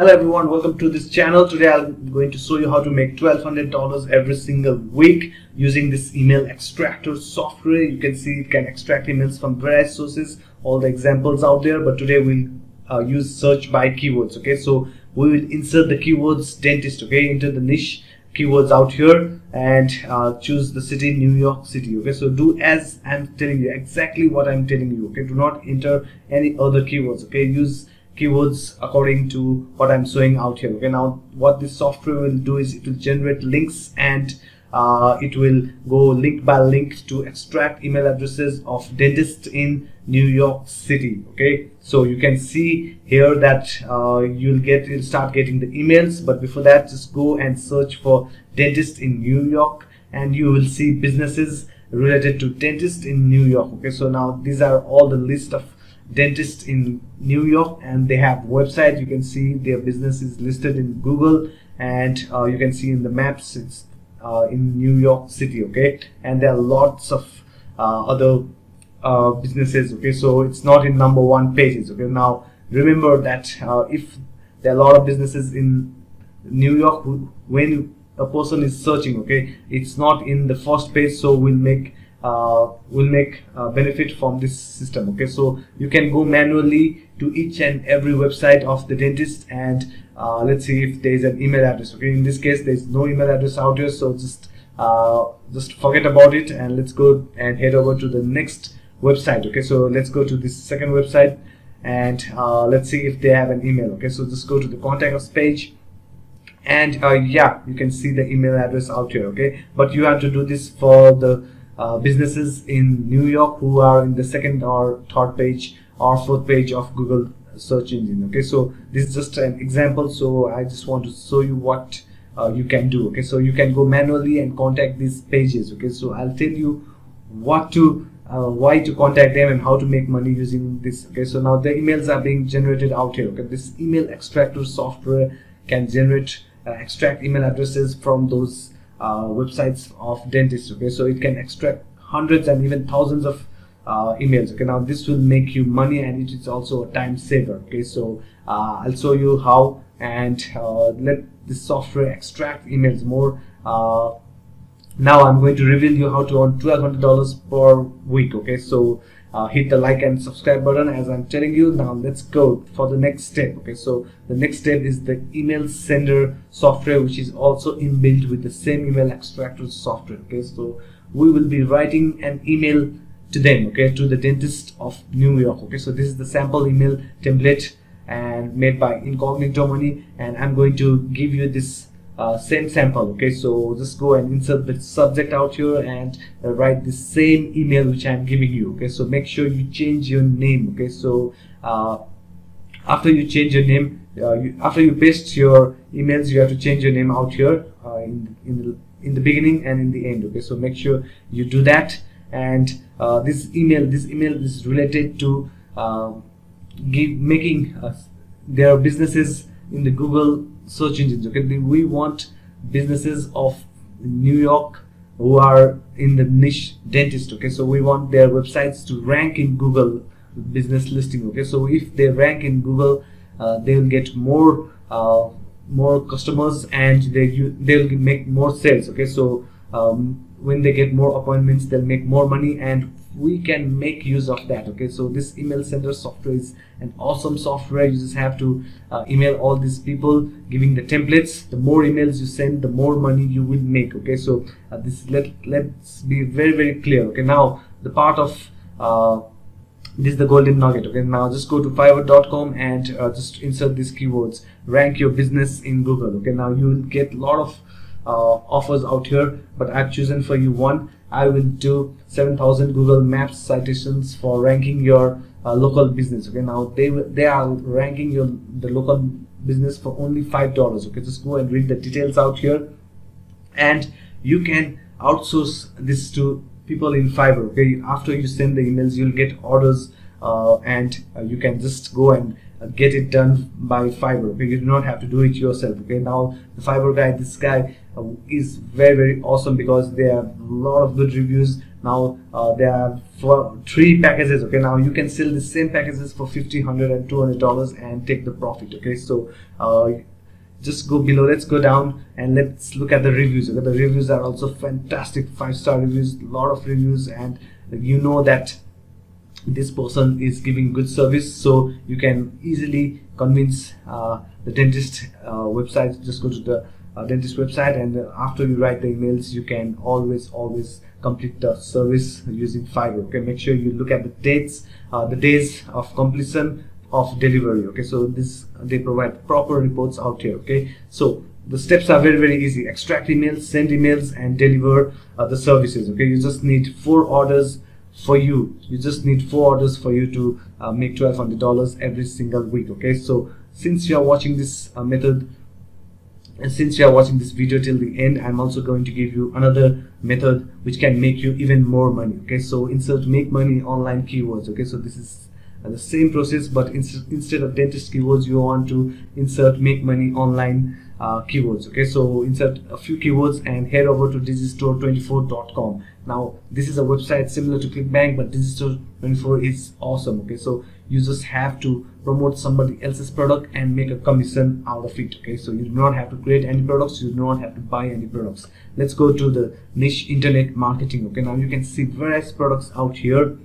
Hello everyone, welcome to this channel. Today I'm going to show you how to make $1200 every single week using this email extractor software. You can see it can extract emails from various sources, all the examples out there, but today we'll uh, use search by keywords. Okay, so we will insert the keywords dentist, okay, into the niche keywords out here and uh, choose the city New York City okay so do as I'm telling you exactly what I'm telling you okay do not enter any other keywords okay use keywords according to what I'm showing out here. Okay now what this software will do is it will generate links and uh, it will go link by link to extract email addresses of dentists in New York City. Okay so you can see here that uh, you'll get you'll start getting the emails but before that just go and search for dentist in New York and you will see businesses related to dentist in New York. Okay so now these are all the list of dentist in New York and they have website. You can see their business is listed in Google and uh, you can see in the maps it's uh, in New York City okay? And there are lots of uh, other uh, businesses okay? So it's not in number one pages okay? Now remember that uh, if there are a lot of businesses in New York when a person is searching okay? It's not in the first page so we'll make will make uh, benefit from this system okay? So you can go manually to each and every website of the dentist and uh, let's see if there is an email address okay? In this case there's no email address out here so just uh, just forget about it and let's go and head over to the next website okay? So let's go to this second website and uh, let's see if they have an email okay? So just go to the contact us page and uh, yeah you can see the email address out here okay? But you have to do this for the uh, businesses in New York who are in the second or third page or fourth page of Google search engine okay? So this is just an example so I just want to show you what uh, you can do okay? So you can go manually and contact these pages okay? So I'll tell you what to uh, why to contact them and how to make money using this okay? So now the emails are being generated out here okay? This email extractor software can generate uh, extract email addresses from those uh, websites of dentists okay? So it can extract hundreds and even thousands of uh, emails okay? Now this will make you money and it is also a time saver okay? So uh, I'll show you how and uh, let this software extract emails more. Uh, now I'm going to reveal you how to earn $1200 per week okay? So uh, hit the like and subscribe button as I'm telling you. Now let's go for the next step okay? So the next step is the email sender software which is also inbuilt with the same email extractor software okay? So we will be writing an email to them okay? To the dentist of New York okay? So this is the sample email template and made by incognito money. And I'm going to give you this uh, same sample okay? So just go and insert the subject out here and uh, write the same email which I'm giving you okay? So make sure you change your name okay? So uh, after you change your name uh, you, after you paste your emails you have to change your name out here uh, in, in, the, in the beginning and in the end okay? So make sure you do that. And uh, this email this email is related to give making their businesses in the Google search engines okay? We want businesses of New York who are in the niche dentist okay? So we want their websites to rank in Google business listing okay? So if they rank in Google uh, they'll get more uh, more customers and they they'll make more sales okay? So um, when they get more appointments they'll make more money and we can make use of that okay? So this email sender software is an awesome software. You just have to uh, email all these people giving the templates. The more emails you send the more money you will make okay? So uh, this let let's be very very clear okay? Now the part of uh, this is the golden nugget okay? Now just go to fiverr.com and uh, just insert these keywords. Rank your business in google okay? Now you will get a lot of uh, offers out here but I've chosen for you one. I will do 7000 Google Maps citations for ranking your uh, local business okay? Now they they are ranking your the local business for only five dollars okay? Just go and read the details out here. And you can outsource this to people in Fiverr okay? After you send the emails you'll get orders uh, and uh, you can just go and get it done by Fiverr you do not have to do it yourself. Okay, now the Fiverr guy, this guy uh, is very very awesome because they have a lot of good reviews. Now uh, they have for three packages. Okay, now you can sell the same packages for 50 100 and 200 dollars and take the profit. Okay, so uh, just go below let's go down and let's look at the reviews okay the reviews are also fantastic five star reviews a lot of reviews and you know that this person is giving good service so you can easily convince uh, the dentist uh, website. Just go to the uh, dentist website and after you write the emails you can always always complete the service using Fiverr. Okay make sure you look at the dates uh, the days of completion of delivery. Okay so this they provide proper reports out here. Okay so the steps are very very easy. Extract emails send emails and deliver uh, the services. Okay you just need four orders for you. You just need four orders for you to uh, make $1200 every single week okay? So since you are watching this uh, method and since you are watching this video till the end i'm also going to give you another method which can make you even more money okay? So insert make money online keywords okay? So this is uh, the same process but ins instead of dentist keywords you want to insert make money online uh, keywords okay? So insert a few keywords and head over to digistore24.com now this is a website similar to clickbank but digistore24 is awesome okay? So you just have to promote somebody else's product and make a commission out of it okay? So you do not have to create any products you do not have to buy any products. Let's go to the niche internet marketing okay? Now you can see various products out here.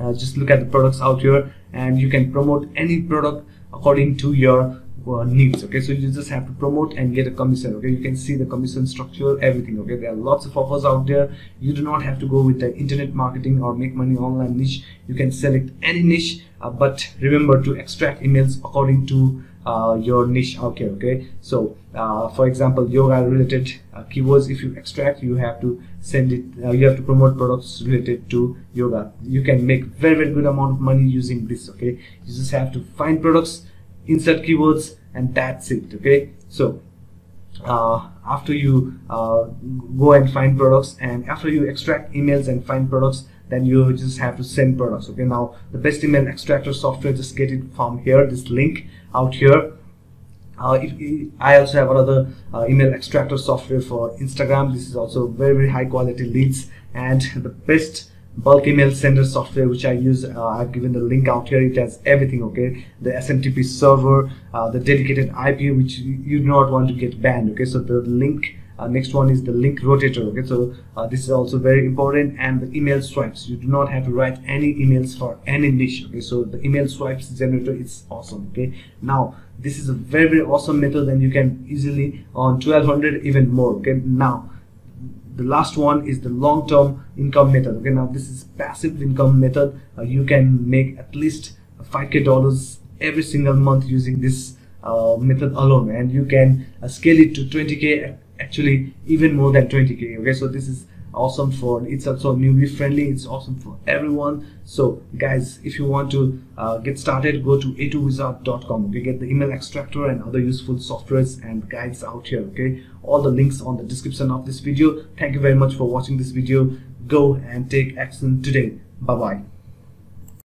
Uh, just look at the products out here and you can promote any product according to your needs okay? So you just have to promote and get a commission okay? You can see the commission structure everything okay? There are lots of offers out there. You do not have to go with the internet marketing or make money online niche. You can select any niche uh, but remember to extract emails according to uh, your niche okay okay? So uh, for example yoga related uh, keywords if you extract you have to send it uh, you have to promote products related to yoga. You can make very very good amount of money using this okay? You just have to find products insert keywords and that's it okay? So uh, after you uh, go and find products and after you extract emails and find products then you just have to send products okay? Now the best email extractor software just get it from here this link out here. Uh, if, I also have another uh, email extractor software for Instagram. This is also very very high quality leads and the best bulk email sender software which I use uh, I've given the link out here. It has everything okay? The SMTP server uh, the dedicated IP which you do not want to get banned okay? So the link uh, next one is the link rotator okay? So uh, this is also very important. And the email swipes. You do not have to write any emails for any niche okay? So the email swipes generator is awesome okay? Now this is a very very awesome method and you can easily on 1200 even more okay? Now the last one is the long-term income method. Okay now this is passive income method. Uh, you can make at least 5k dollars every single month using this uh, method alone and you can uh, scale it to 20k actually even more than 20k okay so this is awesome for it's also newbie friendly. It's awesome for everyone. So guys if you want to uh, get started go to a2wizard.com okay? Get the email extractor and other useful softwares and guides out here okay? All the links on the description of this video. Thank you very much for watching this video. Go and take action today. Bye bye